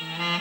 Mm-hmm.